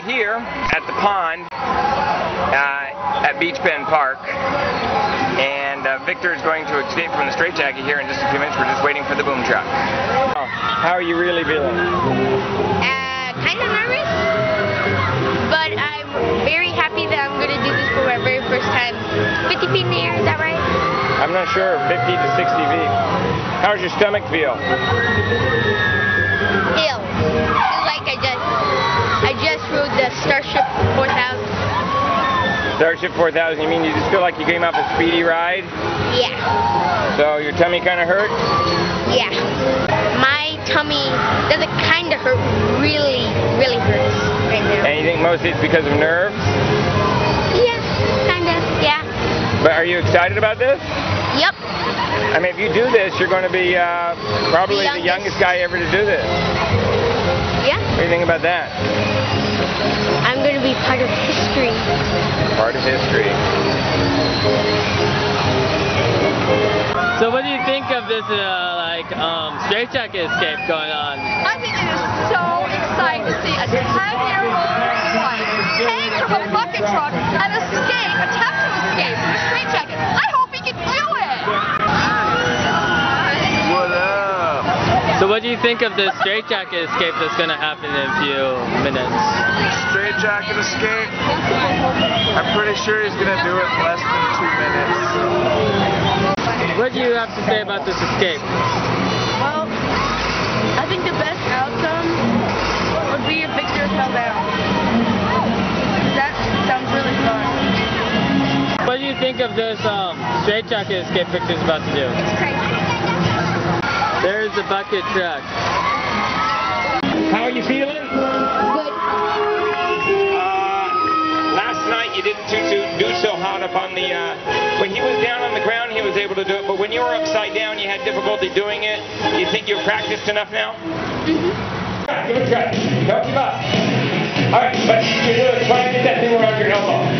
Here at the pond uh, at Beach Bend Park, and uh, Victor is going to escape from the straitjacket here in just a few minutes. We're just waiting for the boom truck. Oh, how are you really feeling? Uh, kind of nervous, but I'm very happy that I'm going to do this for my very first time. 50 feet in the air, is that right? I'm not sure, 50 to 60 feet. How's your stomach feel? Ill. Starship 4000. Starship 4000, you mean you just feel like you came off a speedy ride? Yeah, So your tummy kind of hurt? yeah. My tummy doesn't kind of hurt, really, really hurts right now. And you think mostly it's because of nerves? Yeah, kind of, yeah. But are you excited about this? Yep. I mean, if you do this, you're going to be uh, probably the youngest. youngest guy ever to do this. Yeah. What do you think about that? I'm going to be part of history. Part of history. So what do you think of this uh, like um, straitjacket escape going on? I think it is so exciting to see a 10-year-old boy hang from a bucket truck and escape, attempt to escape what do you think of this straitjacket escape that's going to happen in a few minutes? Straight jacket escape. I'm pretty sure he's gonna do it in less than two minutes. What do you have to say about this escape? Well, I think the best outcome would be if Victor fell down. That sounds really fun. What do you think of this um, straitjacket escape Victor's about to do? It's crazy. There's the bucket truck. How are you feeling? Good. Uh, last night you didn't too, too, do so hot up on the. Uh, when he was down on the ground, he was able to do it. But when you were upside down, you had difficulty doing it. You think you've practiced enough now? Mm-hmm. Give it a try. Don't give up. All right, but you do it. Try to get that thing around your elbow.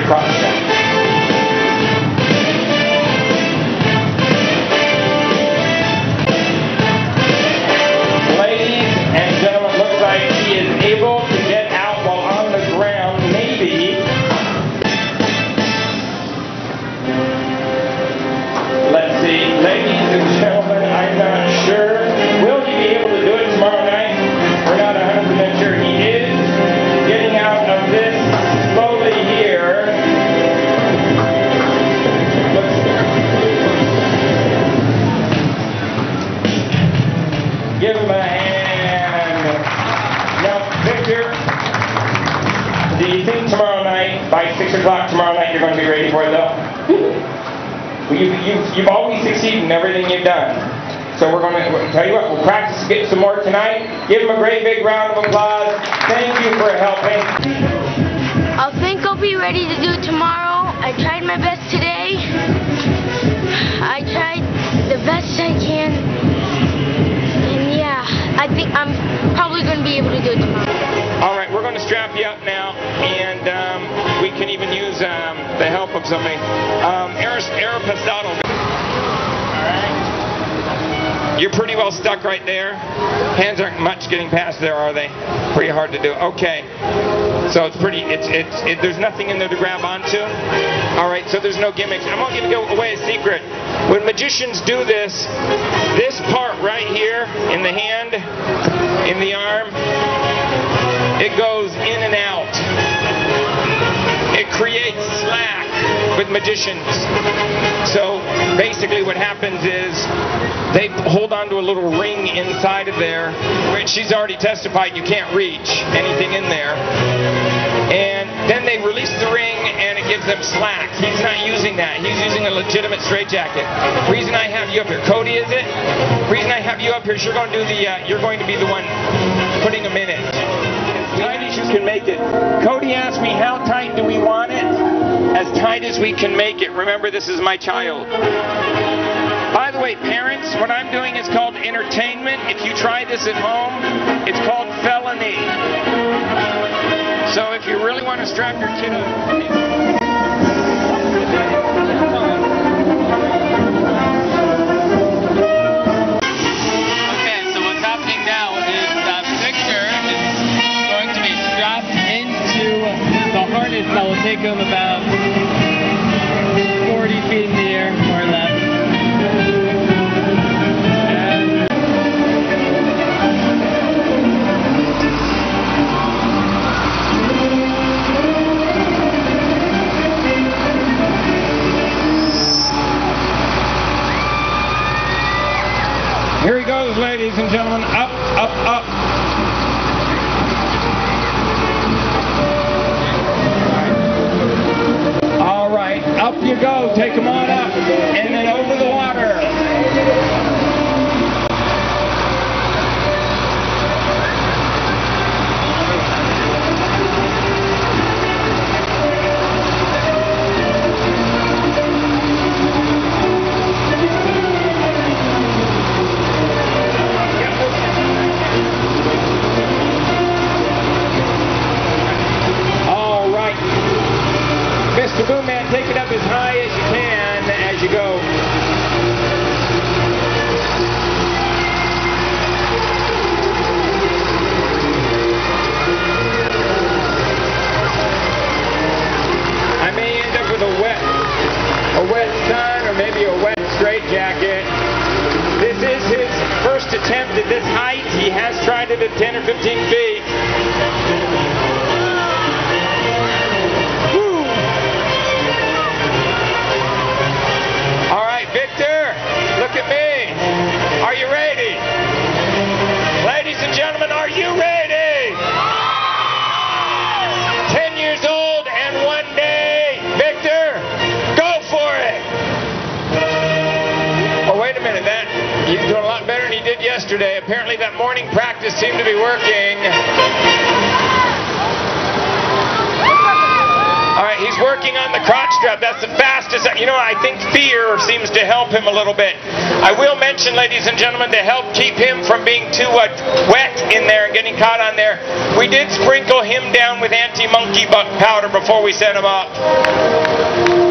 Your crotch strap. By 6 o'clock tomorrow night, you're going to be ready for it though? Well, you, you, you've always succeeded in everything you've done. So we're going to tell you what, we'll practice get some more tonight. Give them a great big round of applause. Thank you for helping. I think I'll be ready to do it tomorrow. I tried my best today. I tried the best I can. And yeah, I think I'm probably going to be able to do it tomorrow. All right, we're going to strap you up now, and um, we can even use um, the help of somebody. Um, Aris, Aristotle. All right. You're pretty well stuck right there. Hands aren't much getting past there, are they? Pretty hard to do. Okay. So it's pretty. It's it's. It, there's nothing in there to grab onto. All right. So there's no gimmicks. I'm going to give away a secret. When magicians do this, this part right here in the hand, in the arm, it goes in and out. It creates slack with magicians. So basically what happens is they hold onto a little ring inside of there which she's already testified you can't reach anything in there. And then they release the ring and it gives them slack. He's not using that. He's using a legitimate straitjacket. Reason I have you up here, Cody, is it? Reason I have you up here is you're going to do the. Uh, you're going to be the one putting them in it. You can make it. Cody asked me how tight do we want it? As tight as we can make it. Remember, this is my child. By the way, parents, what I'm doing is called entertainment. If you try this at home, it's called felony. So if you really want to strap your kid up. Take him about 40 feet in the air, more or less. Here he goes, ladies and gentlemen. Up, up, up. Take on up. And then over the water. All right. Mr. Boomman, take it up you go. I may end up with a wet, a wet sun or maybe a wet straitjacket. This is his first attempt at this height. He has tried it at 10 or 15 feet. Look at me. Are you ready? Ladies and gentlemen, are you ready? 10 years old and one day. Victor, go for it. Oh, wait a minute. That he's doing a lot better than he did yesterday. Apparently, that morning practice seemed to be working. All right, he's working on the crotch strap. That's the fastest. You know, I think fear seems to help him a little bit. I will mention, ladies and gentlemen, to help keep him from being too uh, wet in there and getting caught on there, we did sprinkle him down with anti-monkey butt powder before we set him up.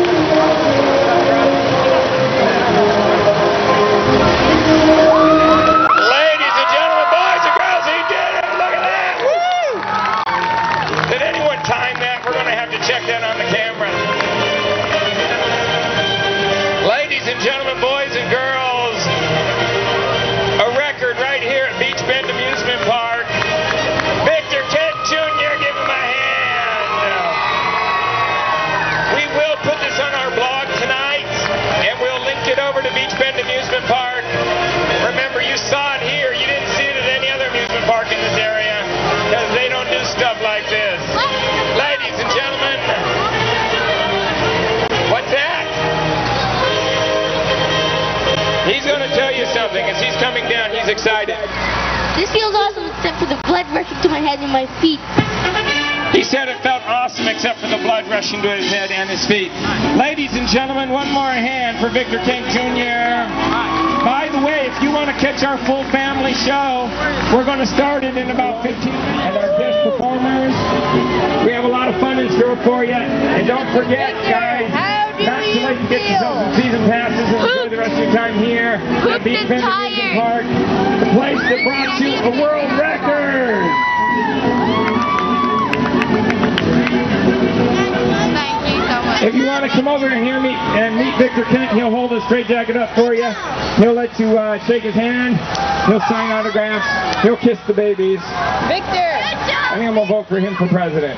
Something. As he's coming down, he's excited. This feels awesome except for the blood rushing to my head and my feet. He said it felt awesome except for the blood rushing to his head and his feet. Ladies and gentlemen, one more hand for Victor Kent Jr. By the way, if you want to catch our full family show, we're going to start it in about 15 minutes. And our guest performers, we have a lot of fun in store for you. And don't forget, guys, too late to get yourself some season passes and enjoy the rest of your time here at Beach Amusement. Park, the place that brought you a world record. Thank you so much. If you want to come over and hear me and meet Victor Kent, he'll hold a straight jacket up for you. He'll let you uh, shake his hand. He'll sign autographs. He'll kiss the babies. Victor! I think I'm gonna vote for him for president.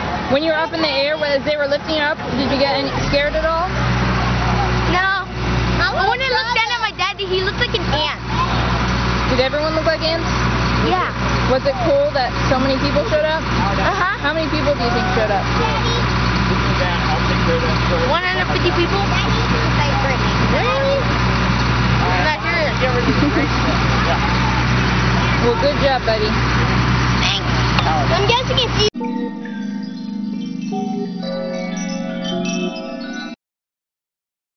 When you were up in the air, as they were lifting you up, did you get any, scared at all? No. But when I looked down at my daddy, he looked like an ant. Did everyone look like ants? Yeah. Was it cool that so many people showed up? Uh-huh. How many people do you think showed up? 150 people? Really? I'm not sure. Well, good job, buddy.